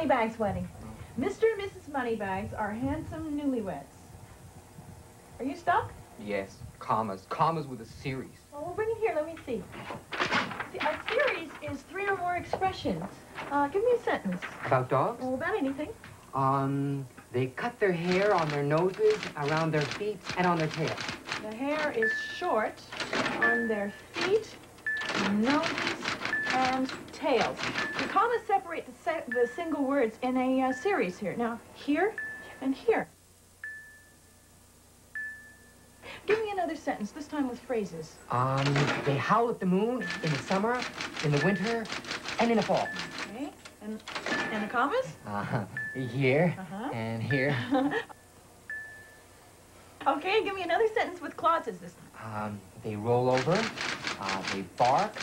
Moneybags wedding. Mr. and Mrs. Moneybags are handsome newlyweds. Are you stuck? Yes, commas. Commas with a series. Oh, well, bring it here. Let me see expressions. Uh, give me a sentence. About dogs? Oh, about anything. Um, they cut their hair on their noses, around their feet, and on their tails. The hair is short on their feet, noses, and tails. The commas separate the, se the single words in a uh, series here. Now, here and here. Give me another sentence, this time with phrases. Um, they howl at the moon in the summer, in the winter, and in the fall. Okay? And, and the commas? Uh-huh. Here, Uh-huh. and here. Okay, give me another sentence with clauses this time. Um, they roll over, uh, they bark,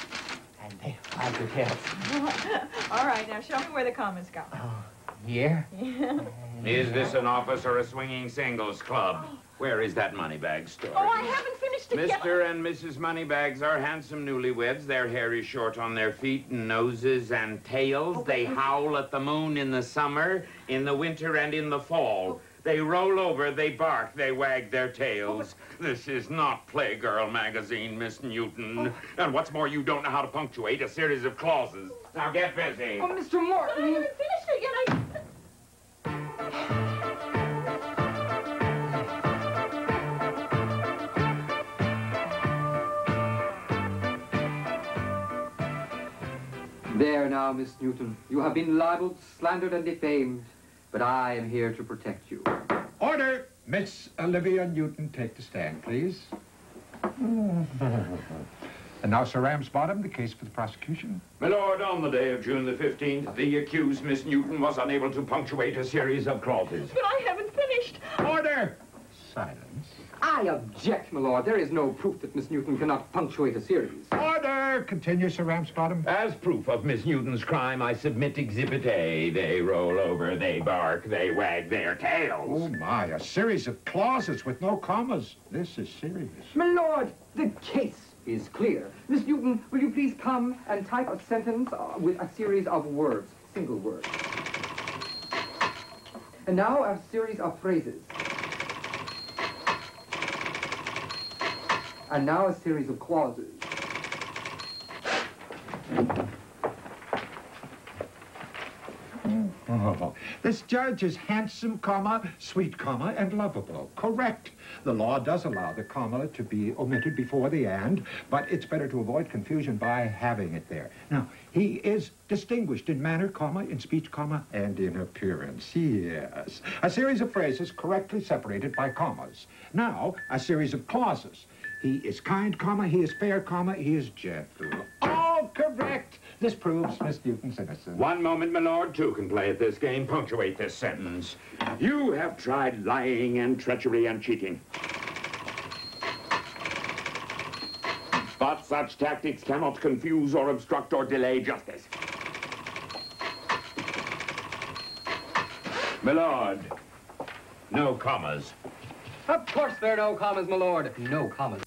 and they wag their tails. All right, now show me where the commas go. Oh, here. Is this an office or a swinging singles club? Where is that Moneybag story? Oh, I haven't finished it yet. Mr. and Mrs. Moneybags are handsome newlyweds. Their hair is short on their feet and noses and tails. Oh, they howl at the moon in the summer, in the winter, and in the fall. Oh. They roll over, they bark, they wag their tails. Oh. This is not Playgirl magazine, Miss Newton. And what's more, you don't know how to punctuate a series of clauses. Now get busy. Oh, Mr. I Morton! There now, Miss Newton. You have been libeled, slandered, and defamed, but I am here to protect you. Order! Miss Olivia Newton, take the stand, please. and now, Sir Ramsbottom, the case for the prosecution. My lord, on the day of June the 15th, the accused, Miss Newton, was unable to punctuate a series of clauses. But I haven't finished. Order! Silence. I object, my lord. There is no proof that Miss Newton cannot punctuate a series. Order! Continue, Sir Ramsbottom. As proof of Miss Newton's crime, I submit Exhibit A. They roll over, they bark, they wag their tails. Oh, my, a series of clauses with no commas. This is serious. My lord, the case is clear. Miss Newton, will you please come and type a sentence uh, with a series of words, single words. And now a series of phrases. And now a series of clauses. Oh, this judge is handsome, comma, sweet, comma, and lovable. Correct. The law does allow the comma to be omitted before the and, but it's better to avoid confusion by having it there. Now, he is distinguished in manner, comma, in speech, comma, and in appearance. Yes. A series of phrases correctly separated by commas. Now, a series of clauses. He is kind, comma, he is fair, comma, he is gentle. All correct. This proves Miss Newton's innocence. One moment, my lord. Two can play at this game. Punctuate this sentence. You have tried lying and treachery and cheating. But such tactics cannot confuse or obstruct or delay justice. My lord, no commas. Of course there are no commas, my lord. No commas.